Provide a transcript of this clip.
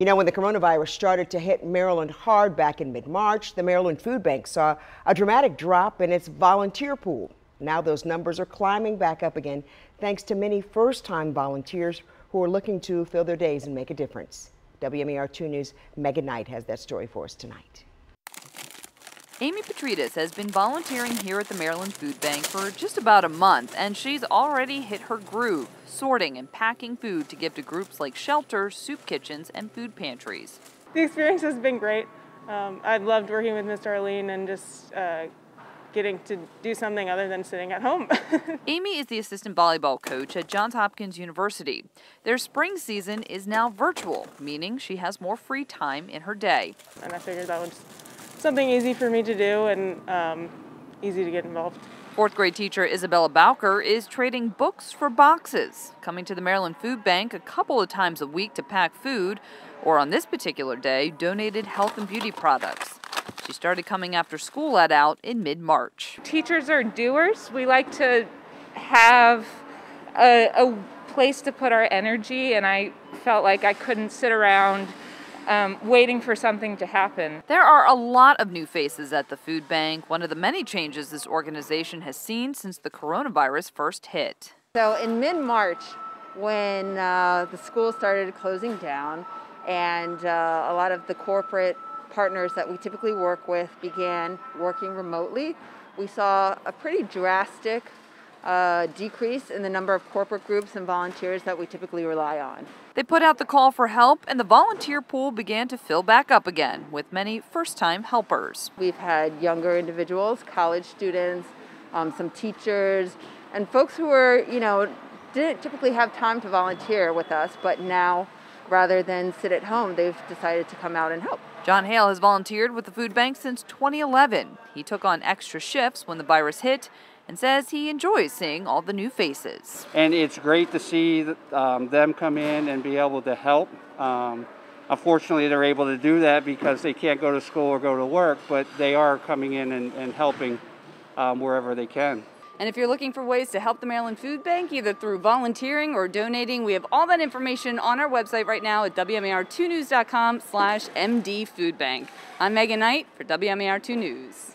You know, when the coronavirus started to hit Maryland hard back in mid-March, the Maryland Food Bank saw a dramatic drop in its volunteer pool. Now those numbers are climbing back up again thanks to many first-time volunteers who are looking to fill their days and make a difference. WMAR 2 News' Megan Knight has that story for us tonight. Amy Petritas has been volunteering here at the Maryland Food Bank for just about a month, and she's already hit her groove, sorting and packing food to give to groups like shelters, soup kitchens, and food pantries. The experience has been great. Um, I've loved working with Mr. Arlene and just uh, getting to do something other than sitting at home. Amy is the assistant volleyball coach at Johns Hopkins University. Their spring season is now virtual, meaning she has more free time in her day. And I figured that was something easy for me to do and um, easy to get involved. Fourth grade teacher Isabella Bowker is trading books for boxes, coming to the Maryland Food Bank a couple of times a week to pack food, or on this particular day, donated health and beauty products. She started coming after school let out in mid March. Teachers are doers. We like to have a, a place to put our energy, and I felt like I couldn't sit around um, waiting for something to happen. There are a lot of new faces at the food bank, one of the many changes this organization has seen since the coronavirus first hit. So in mid-March, when uh, the school started closing down and uh, a lot of the corporate partners that we typically work with began working remotely, we saw a pretty drastic uh, decrease in the number of corporate groups and volunteers that we typically rely on. They put out the call for help, and the volunteer pool began to fill back up again with many first time helpers. We've had younger individuals, college students, um, some teachers, and folks who were, you know, didn't typically have time to volunteer with us, but now rather than sit at home, they've decided to come out and help. John Hale has volunteered with the food bank since 2011. He took on extra shifts when the virus hit and says he enjoys seeing all the new faces. And it's great to see um, them come in and be able to help. Um, unfortunately, they're able to do that because they can't go to school or go to work, but they are coming in and, and helping um, wherever they can. And if you're looking for ways to help the Maryland Food Bank, either through volunteering or donating, we have all that information on our website right now at WMAR2news.com slash MD Food Bank. I'm Megan Knight for WMAR2 News.